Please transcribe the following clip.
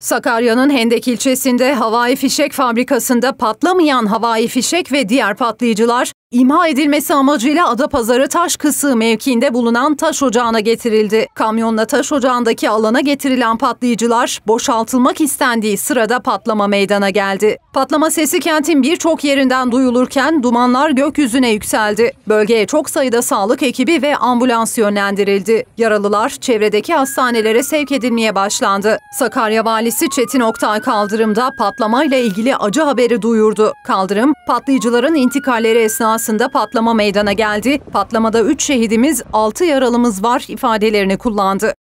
Sakarya'nın Hendek ilçesinde havai fişek fabrikasında patlamayan havai fişek ve diğer patlayıcılar imha edilmesi amacıyla Adapazarı Taş Kısığı mevkiinde bulunan taş ocağına getirildi. Kamyonla taş ocağındaki alana getirilen patlayıcılar boşaltılmak istendiği sırada patlama meydana geldi. Patlama sesi kentin birçok yerinden duyulurken dumanlar gökyüzüne yükseldi. Bölgeye çok sayıda sağlık ekibi ve ambulans yönlendirildi. Yaralılar çevredeki hastanelere sevk edilmeye başlandı. Sakarya Valisi Çetin Oktay kaldırımda patlamayla ilgili acı haberi duyurdu. Kaldırım, patlayıcıların intikalleri esnasında patlama meydana geldi. Patlamada 3 şehidimiz, 6 yaralımız var ifadelerini kullandı.